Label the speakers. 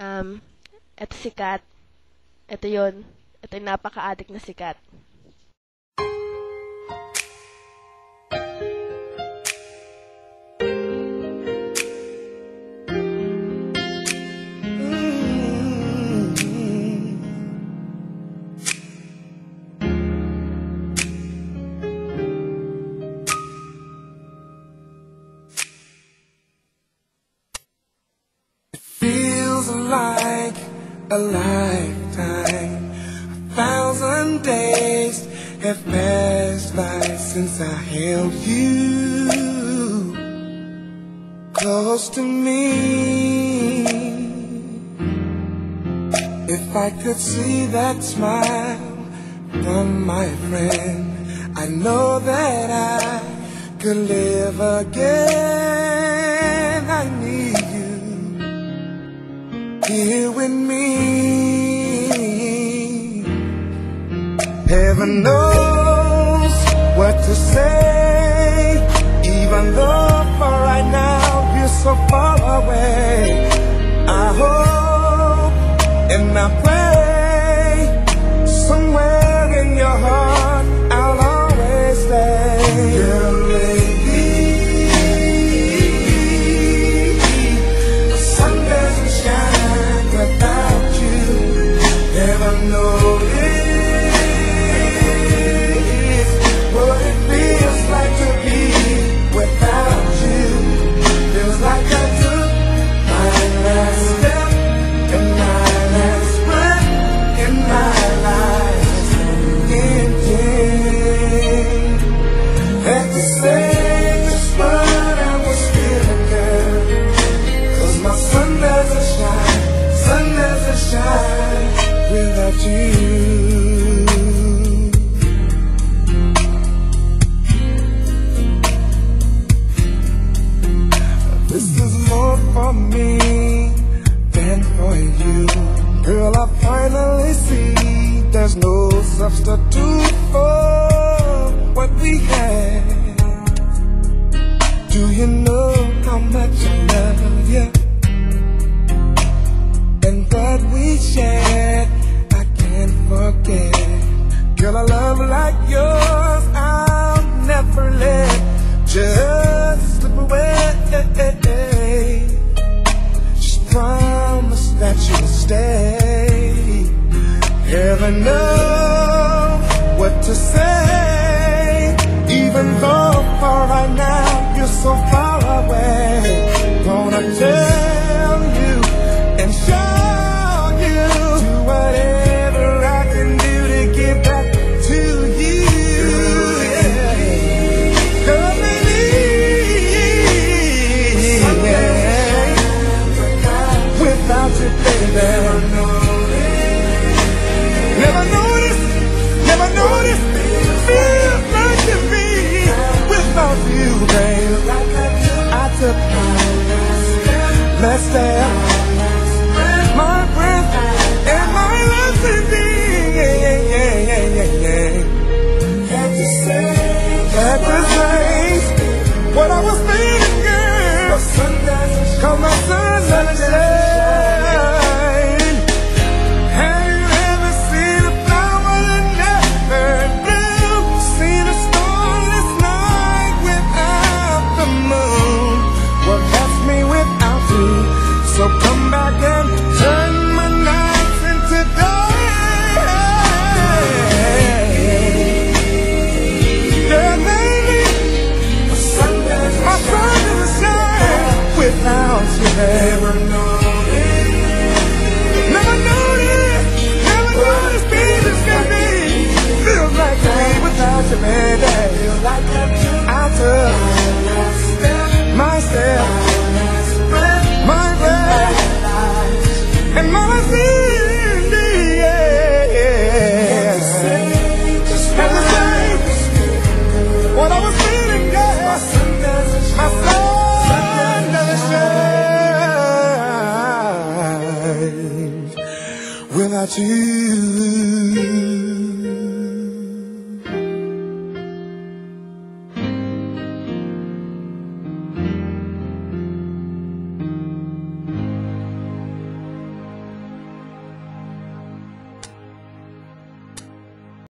Speaker 1: um, eto sikat, eto yon eto yung napaka-addict na sikat.
Speaker 2: feels like a lifetime. A thousand days have passed by since I held you close to me. If I could see that smile from my friend, I know that I could live again. here with me. Heaven knows what to say, even though for right now you're so far away. I hope and I pray. there's no substitute for what we had. Do you know how much I love you? And what we shared, I can't forget. Girl, a love like yours, I'll never let just slip away. without you.